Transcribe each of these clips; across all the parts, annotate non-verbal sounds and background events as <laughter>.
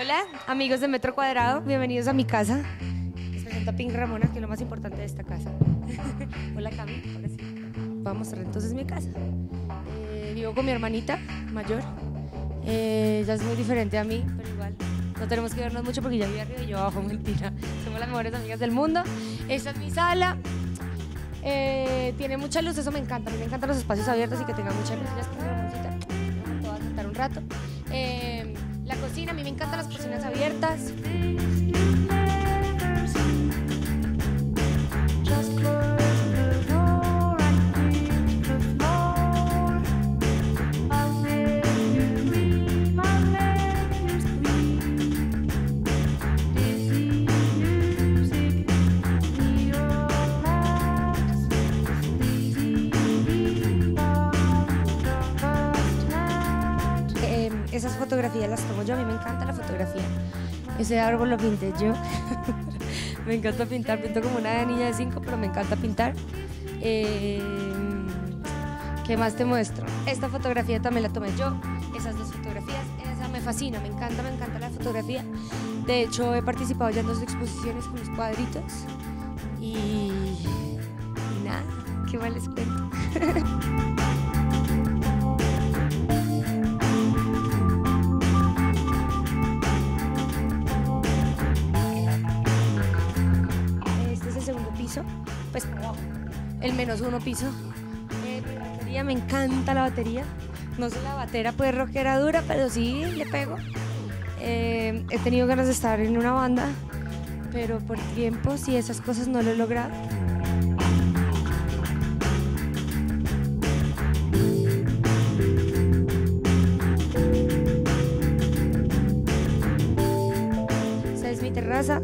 Hola, amigos de Metro Cuadrado, bienvenidos a mi casa. Les presento a Pink Ramona, que es lo más importante de esta casa. <laughs> Hola, Cami, ahora sí. Voy a mostrar entonces mi casa. Eh, vivo con mi hermanita mayor. Eh, ella es muy diferente a mí, pero igual. No tenemos que vernos mucho porque ella vive arriba y yo abajo, <laughs> mentira. Somos las mejores amigas del mundo. Esta es mi sala. Eh, tiene mucha luz, eso me encanta. A mí me encantan los espacios abiertos y que tenga mucha luz. Ya la musita. Me voy a sentar un rato. Eh, la cocina, a mí me encantan las cocinas abiertas. Esas fotografías las tomo yo, a mí me encanta la fotografía. Ese árbol lo pinté yo. <laughs> me encanta pintar, pinto como una niña de 5, pero me encanta pintar. Eh, ¿Qué más te muestro? Esta fotografía también la tomé yo, esas dos fotografías, esa me fascina, me encanta, me encanta la fotografía. De hecho, he participado ya en dos exposiciones con los cuadritos y, y nada, qué mal les cuento. <laughs> pues el menos uno piso. Eh, batería, me encanta la batería. No soy la batera pues rockera dura, pero sí le pego. Eh, he tenido ganas de estar en una banda, pero por tiempos y esas cosas no lo he logrado. Esta es mi terraza.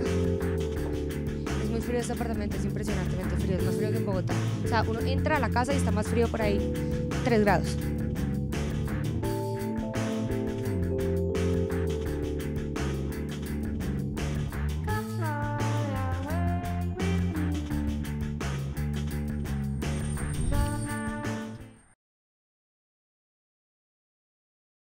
Frío este apartamento, es impresionantemente frío, es más frío que en Bogotá. O sea, uno entra a la casa y está más frío por ahí, 3 grados.